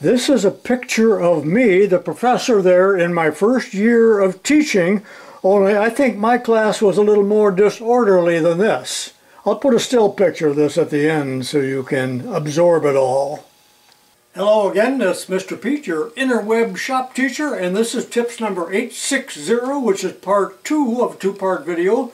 This is a picture of me, the professor there, in my first year of teaching, only I think my class was a little more disorderly than this. I'll put a still picture of this at the end so you can absorb it all. Hello again, this is Mr. Pete, your interweb shop teacher, and this is tips number 860, which is part two of a two-part video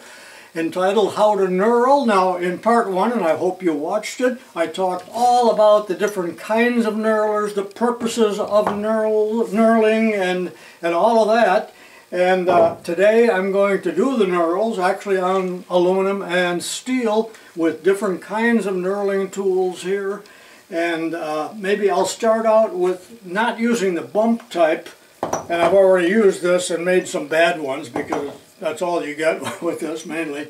entitled How to Knurl. Now, in part one, and I hope you watched it, I talked all about the different kinds of knurlers, the purposes of knurl, knurling, and, and all of that. And uh, today I'm going to do the knurls actually on aluminum and steel with different kinds of knurling tools here. And uh, maybe I'll start out with not using the bump type, and I've already used this and made some bad ones because that's all you get with this mainly.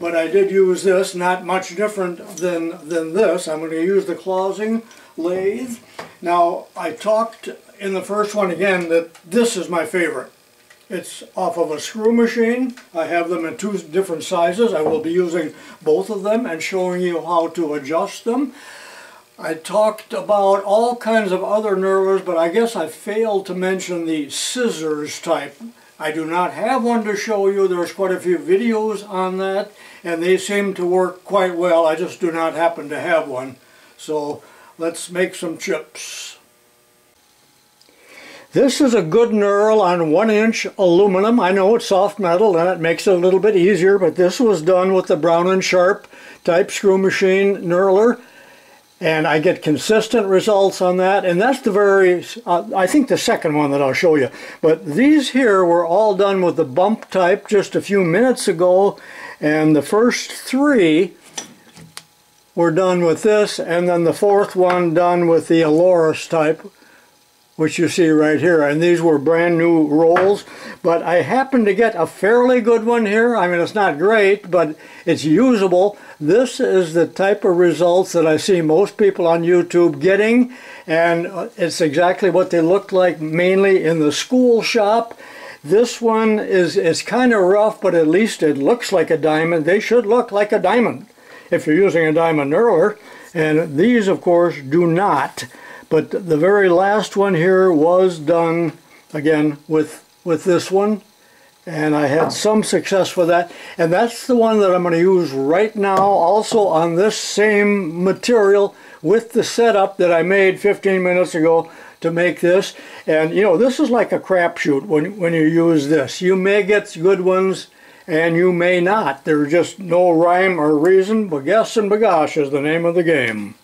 But I did use this, not much different than, than this. I'm going to use the Clausing lathe. Now, I talked in the first one again that this is my favorite. It's off of a screw machine. I have them in two different sizes. I will be using both of them and showing you how to adjust them. I talked about all kinds of other knurlers, but I guess I failed to mention the scissors type. I do not have one to show you. There's quite a few videos on that, and they seem to work quite well. I just do not happen to have one. So let's make some chips. This is a good knurl on one inch aluminum. I know it's soft metal and it makes it a little bit easier, but this was done with the Brown and Sharpe type screw machine knurler and I get consistent results on that. And that's the very uh, I think the second one that I'll show you. But these here were all done with the bump type just a few minutes ago. And the first three were done with this. And then the fourth one done with the Aloris type which you see right here. And these were brand new rolls, but I happened to get a fairly good one here. I mean, it's not great, but it's usable. This is the type of results that I see most people on YouTube getting, and uh, it's exactly what they look like mainly in the school shop. This one is, is kind of rough, but at least it looks like a diamond. They should look like a diamond if you're using a diamond knurler. And these, of course, do not. But the very last one here was done, again, with, with this one. And I had some success with that. And that's the one that I'm going to use right now, also on this same material with the setup that I made 15 minutes ago to make this. And, you know, this is like a crapshoot when, when you use this. You may get good ones and you may not. There's just no rhyme or reason. But guess and bagosh is the name of the game.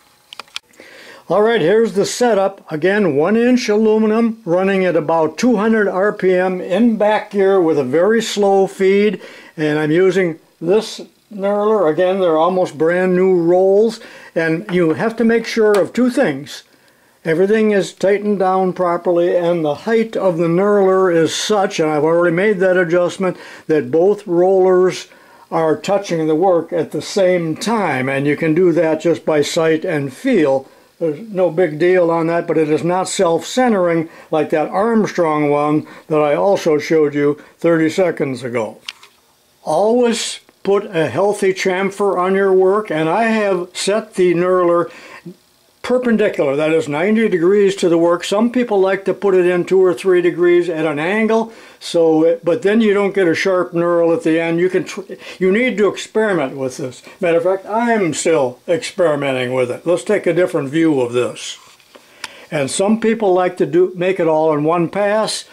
All right, here's the setup. Again, one inch aluminum running at about 200 RPM in back gear with a very slow feed. And I'm using this knurler. Again, they're almost brand new rolls. And you have to make sure of two things. Everything is tightened down properly and the height of the knurler is such, and I've already made that adjustment, that both rollers are touching the work at the same time. And you can do that just by sight and feel. There's no big deal on that, but it is not self-centering like that Armstrong one that I also showed you 30 seconds ago. Always put a healthy chamfer on your work, and I have set the knurler perpendicular, that is 90 degrees to the work. Some people like to put it in two or three degrees at an angle, so it, but then you don't get a sharp knurl at the end. You can you need to experiment with this. Matter of fact, I'm still experimenting with it. Let's take a different view of this. And some people like to do make it all in one pass.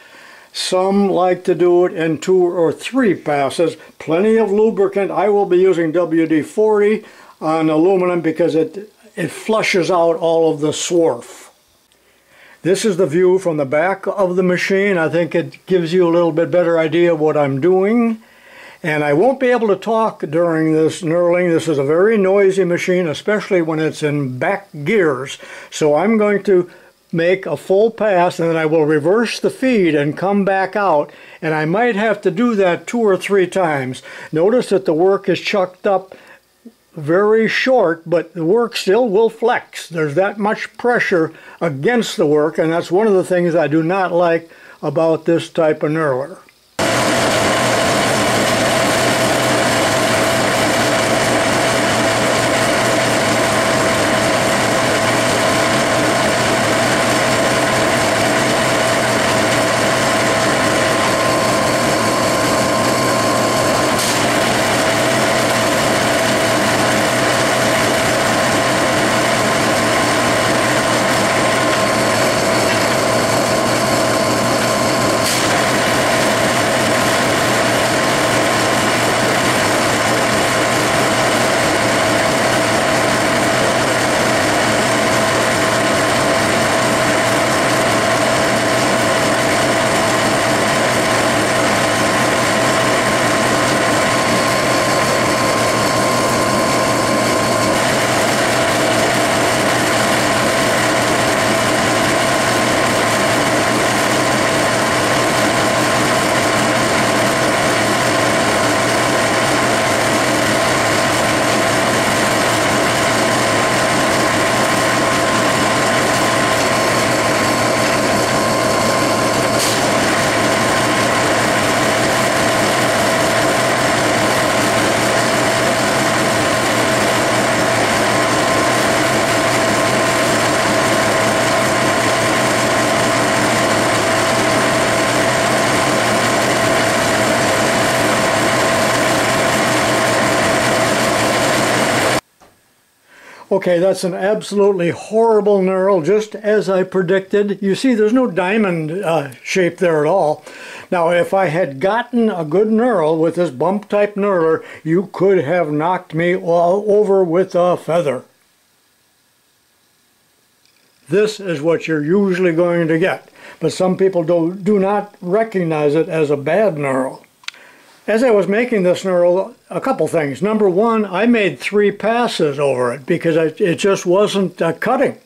Some like to do it in two or three passes. Plenty of lubricant. I will be using WD-40 on aluminum because it it flushes out all of the swarf. This is the view from the back of the machine. I think it gives you a little bit better idea of what I'm doing. And I won't be able to talk during this knurling. This is a very noisy machine, especially when it's in back gears. So I'm going to make a full pass and then I will reverse the feed and come back out. And I might have to do that two or three times. Notice that the work is chucked up very short, but the work still will flex. There's that much pressure against the work, and that's one of the things I do not like about this type of knurler. Okay, that's an absolutely horrible knurl, just as I predicted. You see, there's no diamond uh, shape there at all. Now, if I had gotten a good knurl with this bump type knurler, you could have knocked me all over with a feather. This is what you're usually going to get, but some people do, do not recognize it as a bad knurl. As I was making this knurl, a couple things. Number one, I made three passes over it because I, it just wasn't uh, cutting.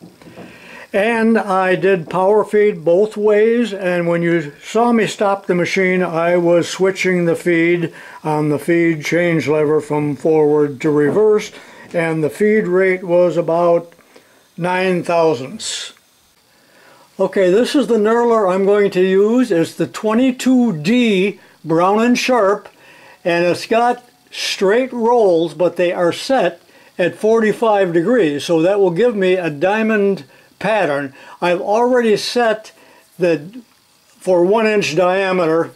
And I did power feed both ways, and when you saw me stop the machine, I was switching the feed on the feed change lever from forward to reverse, and the feed rate was about 9 thousandths. Okay, this is the knurler I'm going to use. It's the 22D Brown and Sharpe and it's got straight rolls but they are set at 45 degrees so that will give me a diamond pattern. I've already set the for one inch diameter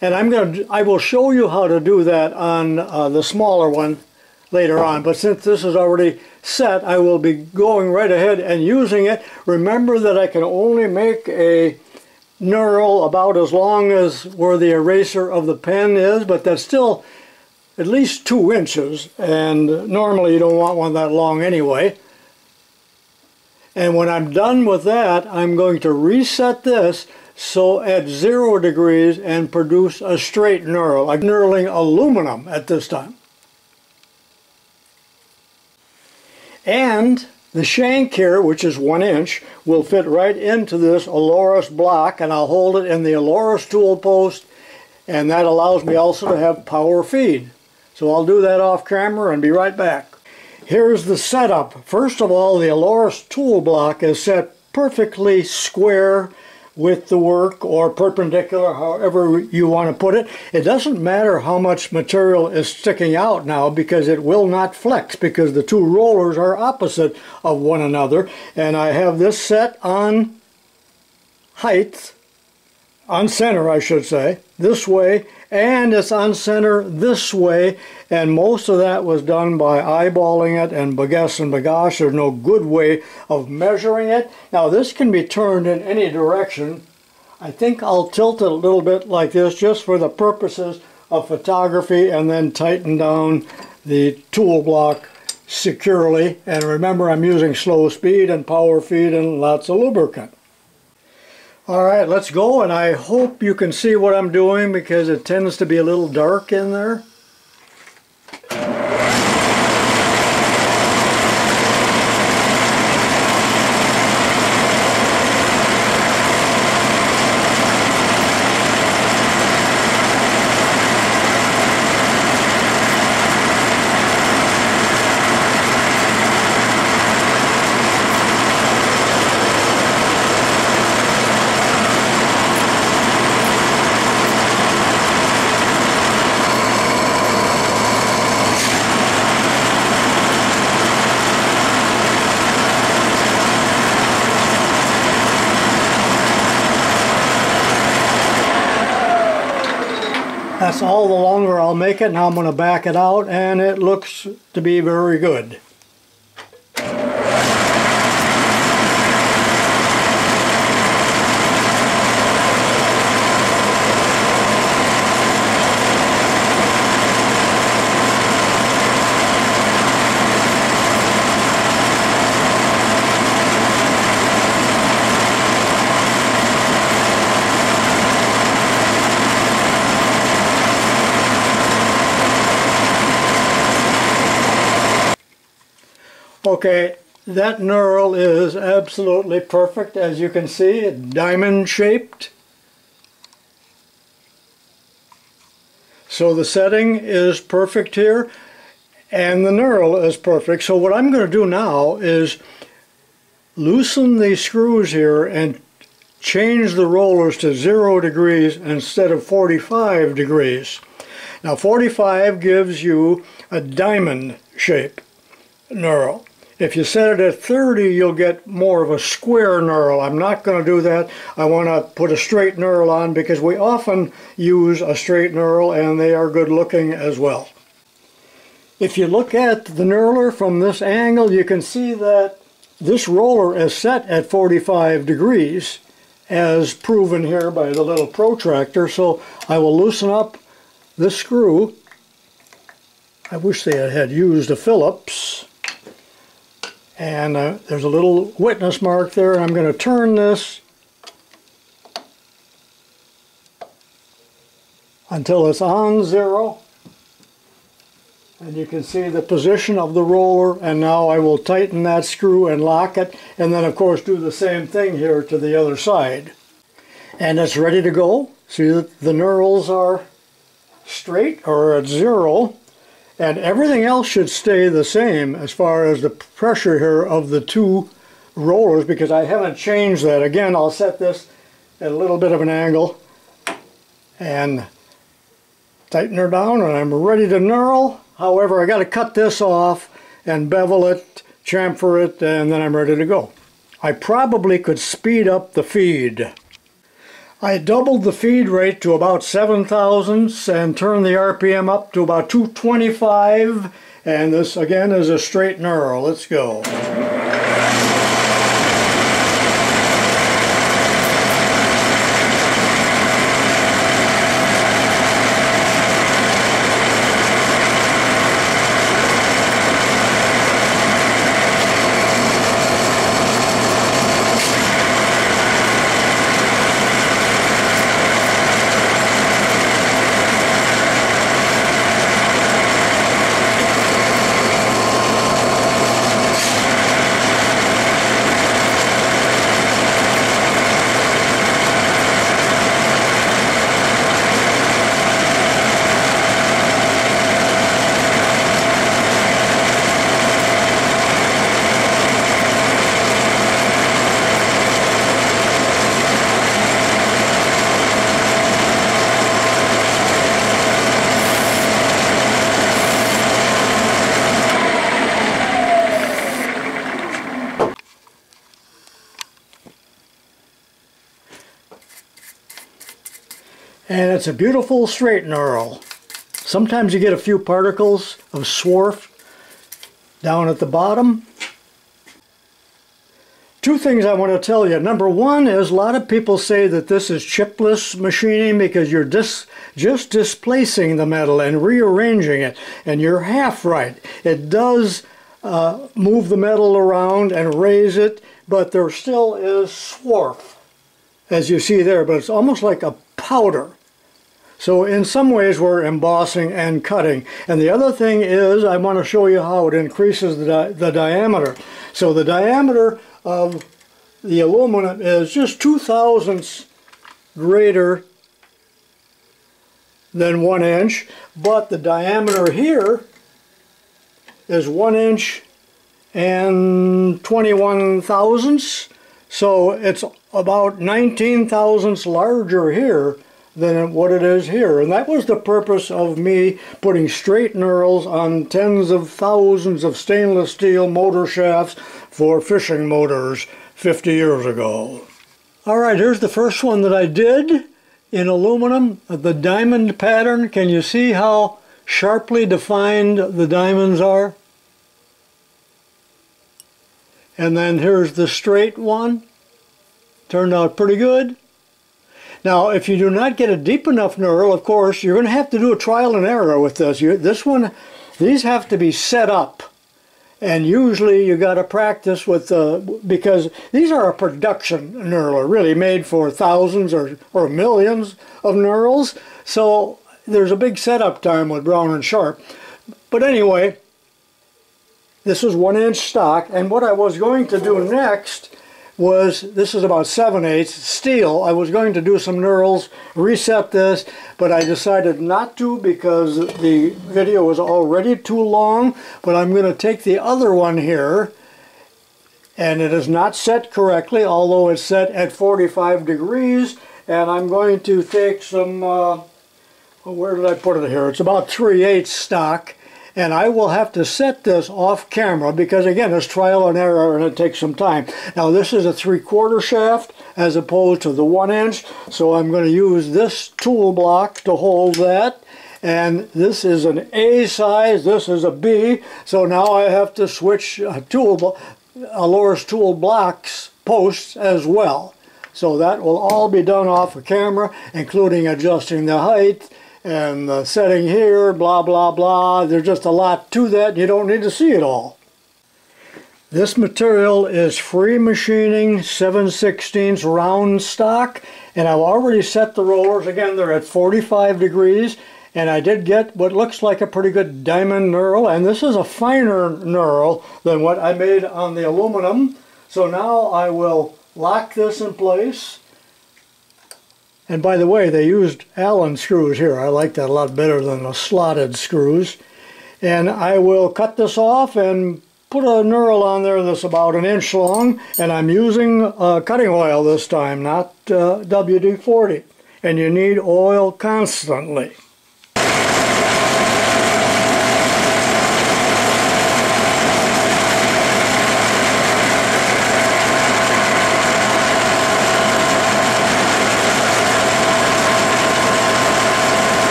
and I'm going to I will show you how to do that on uh, the smaller one later on but since this is already set I will be going right ahead and using it. Remember that I can only make a knurl about as long as where the eraser of the pen is, but that's still at least two inches, and normally you don't want one that long anyway. And when I'm done with that, I'm going to reset this so at zero degrees and produce a straight knurl. I'm knurling aluminum at this time. And the shank here, which is one inch, will fit right into this Aloris block and I'll hold it in the Aloris tool post and that allows me also to have power feed. So I'll do that off camera and be right back. Here's the setup. First of all, the Aloris tool block is set perfectly square with the work or perpendicular, however you want to put it. It doesn't matter how much material is sticking out now because it will not flex because the two rollers are opposite of one another. And I have this set on height, on center I should say, this way and it's on center this way. And most of that was done by eyeballing it and baguesse and bagosh there's no good way of measuring it. Now this can be turned in any direction. I think I'll tilt it a little bit like this just for the purposes of photography and then tighten down the tool block securely. And remember I'm using slow speed and power feed and lots of lubricant all right, let's go, and I hope you can see what I'm doing because it tends to be a little dark in there. That's all the longer I'll make it. Now I'm going to back it out and it looks to be very good. Okay, that knurl is absolutely perfect. As you can see, diamond shaped. So the setting is perfect here and the knurl is perfect. So what I'm going to do now is loosen the screws here and change the rollers to zero degrees instead of 45 degrees. Now 45 gives you a diamond shape knurl. If you set it at 30, you'll get more of a square knurl. I'm not going to do that. I want to put a straight knurl on because we often use a straight knurl and they are good looking as well. if you look at the knurler from this angle, you can see that this roller is set at 45 degrees as proven here by the little protractor. So I will loosen up this screw. I wish they had used a Phillips. And uh, there's a little witness mark there. and I'm going to turn this until it's on zero. And you can see the position of the roller and now I will tighten that screw and lock it and then of course do the same thing here to the other side. And it's ready to go. See that the knurls are straight or at zero and everything else should stay the same as far as the pressure here of the two rollers because I haven't changed that again I'll set this at a little bit of an angle and tighten her down and I'm ready to knurl However, I got to cut this off and bevel it, chamfer it, and then I'm ready to go. I probably could speed up the feed. I doubled the feed rate to about 7 thousandths and turned the RPM up to about 225 and this again is a straight knurl. Let's go. And it's a beautiful straight knurl. Sometimes you get a few particles of swarf down at the bottom. Two things I want to tell you. Number one is a lot of people say that this is chipless machining because you're dis just displacing the metal and rearranging it. And you're half right. It does uh, move the metal around and raise it, but there still is swarf, as you see there. But it's almost like a powder. So in some ways we're embossing and cutting. And the other thing is I want to show you how it increases the, di the diameter. So the diameter of the aluminum is just two thousandths greater than one inch, but the diameter here is one inch and 21 thousandths. So it's about 19 thousandths larger here than what it is here. And that was the purpose of me putting straight knurls on tens of thousands of stainless steel motor shafts for fishing motors 50 years ago. Alright, here's the first one that I did in aluminum, the diamond pattern. Can you see how sharply defined the diamonds are? And then here's the straight one. Turned out pretty good. Now, if you do not get a deep enough knurl, of course, you're going to have to do a trial and error with this. You, this one, these have to be set up. And usually you got to practice with, uh, because these are a production knurler, really made for thousands or, or millions of knurls. So there's a big setup time with Brown and Sharpe. But anyway, this is one inch stock. And what I was going to do next was, this is about 7 eighths steel. I was going to do some knurls, reset this, but I decided not to because the video was already too long. But I'm going to take the other one here, and it is not set correctly, although it's set at 45 degrees. And I'm going to take some, uh, where did I put it here? It's about 3 eighths stock and I will have to set this off camera because again it's trial and error and it takes some time. Now this is a three quarter shaft as opposed to the one inch so I'm going to use this tool block to hold that and this is an A size, this is a B, so now I have to switch a tool, Aloris tool blocks posts as well. So that will all be done off of camera, including adjusting the height and the setting here, blah, blah, blah. There's just a lot to that. You don't need to see it all. This material is free machining 7 16 round stock and I've already set the rollers. Again, they're at 45 degrees and I did get what looks like a pretty good diamond knurl and this is a finer knurl than what I made on the aluminum. So now I will lock this in place. And by the way, they used Allen screws here. I like that a lot better than the slotted screws. And I will cut this off and put a knurl on there that's about an inch long and I'm using uh, cutting oil this time, not uh, WD-40. And you need oil constantly.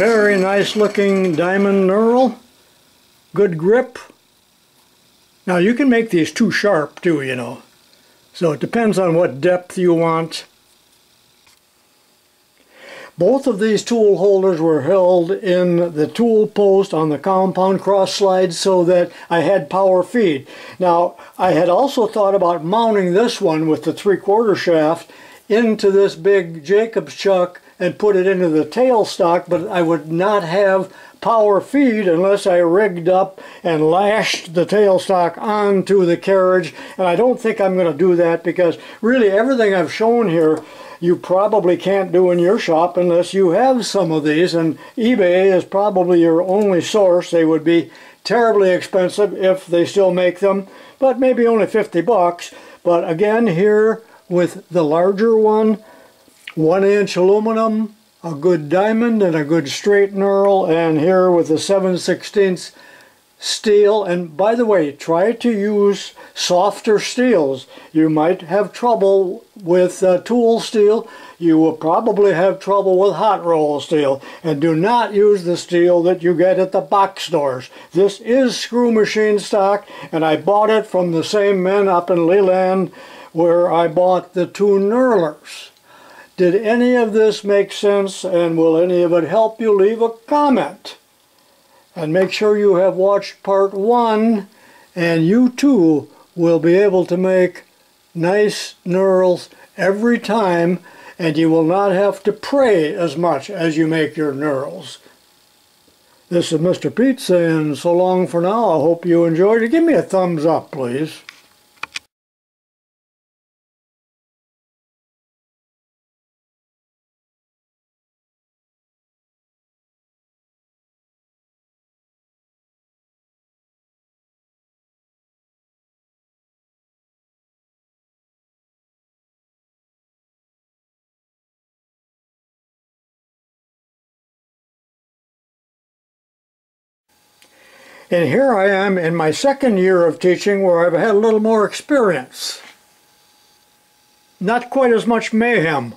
Very nice looking diamond knurl. Good grip. Now you can make these too sharp too, you know. So it depends on what depth you want. Both of these tool holders were held in the tool post on the compound cross slide so that I had power feed. Now I had also thought about mounting this one with the three-quarter shaft into this big Jacobs chuck and put it into the tailstock, but I would not have power feed unless I rigged up and lashed the tailstock onto the carriage. And I don't think I'm going to do that because really everything I've shown here you probably can't do in your shop unless you have some of these. And eBay is probably your only source. They would be terribly expensive if they still make them, but maybe only 50 bucks. But again, here with the larger one, one inch aluminum, a good diamond and a good straight knurl, and here with the 7 16 steel. And by the way, try to use softer steels. You might have trouble with uh, tool steel. You will probably have trouble with hot roll steel. And do not use the steel that you get at the box stores. This is screw machine stock, and I bought it from the same men up in Leland where I bought the two knurlers. Did any of this make sense and will any of it help you? Leave a comment. And make sure you have watched part one and you too will be able to make nice knurls every time and you will not have to pray as much as you make your knurls. This is Mr. Pete saying so long for now. I hope you enjoyed it. Give me a thumbs up, please. And here I am in my second year of teaching where I've had a little more experience. Not quite as much mayhem.